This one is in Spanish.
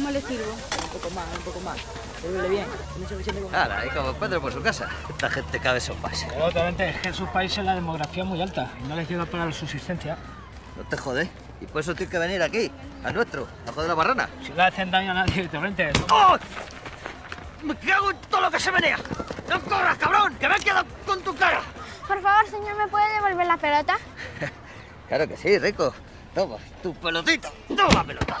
no le sirvo. Un poco más, un poco más. Sírvele bien. Suficiente. Ahora, y como Pedro por su casa. Esta gente cada vez son más. Obviamente es que en sus países la demografía es muy alta y no les llega para la subsistencia. No te jodes. Y por eso tienes que venir aquí, al nuestro, a joder la barrana. Si no le hacen daño a nadie, te frente. ¡Oh! ¡Me cago en todo lo que se menea! ¡No corras, cabrón! ¡Que me he quedado con tu cara! Por favor, señor, ¿me puede devolver la pelota? Claro que sí, Rico. Toma, tu pelotita. Toma, pelota.